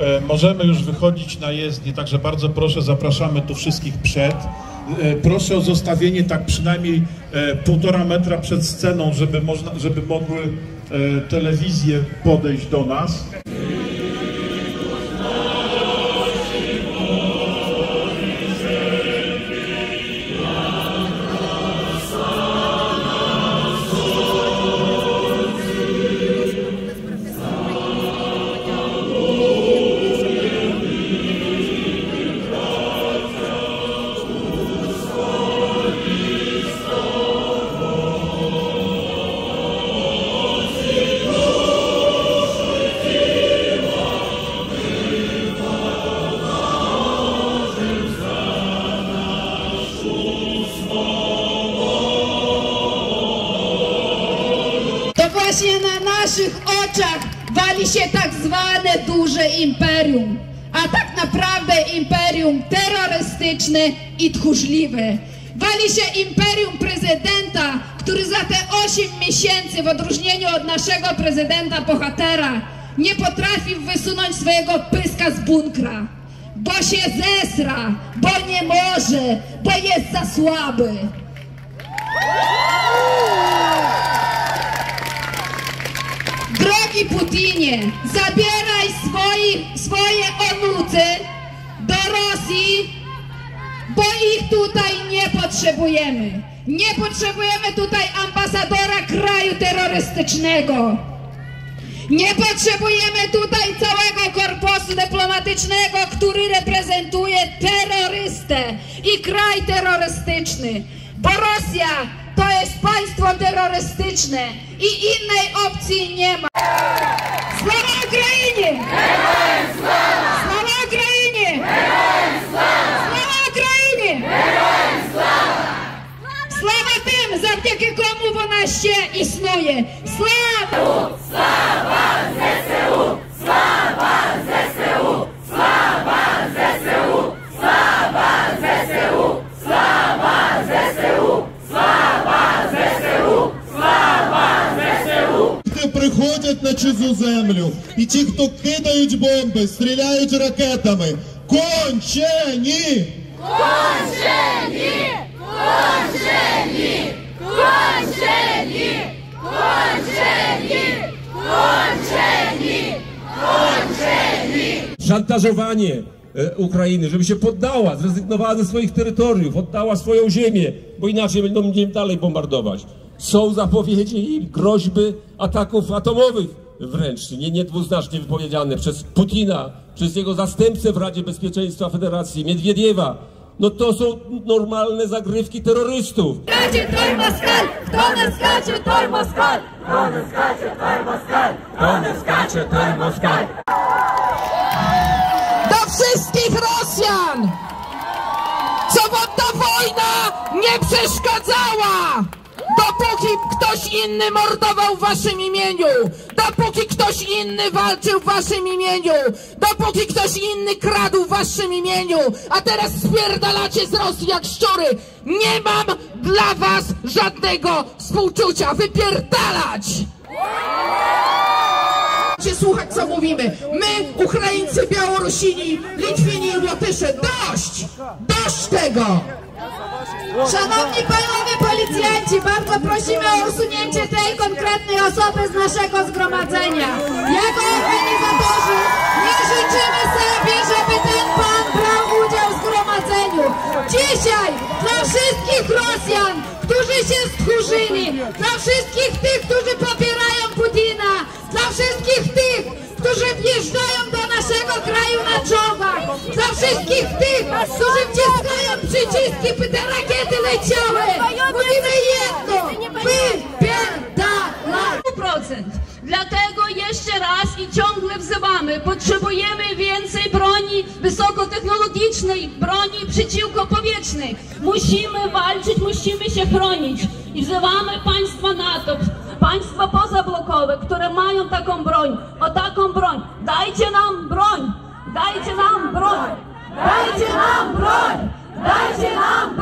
e, możemy już wychodzić na jezdnię, także bardzo proszę, zapraszamy tu wszystkich przed. E, Proszę o zostawienie tak przynajmniej e, półtora metra przed sceną, żeby, można, żeby mogły telewizje podejść do nas. Właśnie na naszych oczach wali się tak zwane duże imperium, a tak naprawdę imperium terrorystyczne i tchórzliwe. Wali się imperium prezydenta, który za te 8 miesięcy, w odróżnieniu od naszego prezydenta bohatera, nie potrafi wysunąć swojego pyska z bunkra, bo się zesra, bo nie może, bo jest za słaby. Drogi Putinie, zabieraj swoi, swoje onucy do Rosji, bo ich tutaj nie potrzebujemy. Nie potrzebujemy tutaj ambasadora kraju terrorystycznego. Nie potrzebujemy tutaj całego korpusu dyplomatycznego, który reprezentuje terrorystę i kraj terrorystyczny, bo to jest państwo terrorystyczne i innej opcji nie ma. Sława Ukrainie! Sława Ukrainie! Sława Україні! Слава тим, завдяки кому вона ще існує! Слава! Ті приходять на чужу землю, і ті, хто кидають бомби, стріляють ракетами. Кончені! szantażowanie e, Ukrainy, żeby się poddała, zrezygnowała ze swoich terytoriów, oddała swoją ziemię, bo inaczej będą mnie dalej bombardować. są zapowiedzi i groźby ataków atomowych wręcz, nie, niedwuznacznie wypowiedziane przez Putina, przez jego zastępcę w Radzie Bezpieczeństwa Federacji, Miedwiediewa. No to są normalne zagrywki terrorystów. Skacie twój maskal! Kto nam skacze twój maskal? Kto nam skacze twój maskal? Kto nam skacze twój maskal? Do wszystkich Rosjan! Co wam ta wojna nie przeszkadzała! Dopóki ktoś inny mordował w waszym imieniu! Dopóki ktoś inny walczył w waszym imieniu! Dopóki ktoś inny kradł w waszym imieniu! A teraz spierdalacie z Rosji jak szczury! Nie mam dla was żadnego współczucia! Wypierdalać! Chcecie słuchać, co mówimy. My, Ukraińcy, Białorusini, Litwini i Łotysze, dość! Dość tego! Szanowni panowie policjanci, bardzo prosimy o usunięcie tej konkretnej osoby z naszego zgromadzenia. Jako organizatorzy nie życzymy sobie, żeby ten pan brał udział w zgromadzeniu. Dzisiaj dla wszystkich Rosjan, którzy się stchórzyli, dla wszystkich tych, którzy popierają Putina, dla wszystkich tych, którzy wjeżdżają do naszego kraju na czołgach, dla wszystkich tych, którzy wciskają przyciski, by i ciągle wzywamy, potrzebujemy więcej broni wysokotechnologicznej, broni przeciwkopowietrznej. Musimy walczyć, musimy się chronić i wzywamy państwa NATO, państwa pozablokowe, które mają taką broń, o taką broń. Dajcie nam broń, dajcie nam broń, dajcie nam broń, dajcie nam broń.